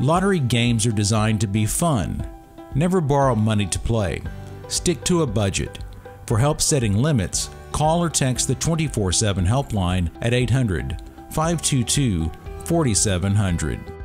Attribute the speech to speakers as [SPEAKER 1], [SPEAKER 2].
[SPEAKER 1] Lottery games are designed to be fun. Never borrow money to play. Stick to a budget. For help setting limits, call or text the 24 7 helpline at 800 522 4700.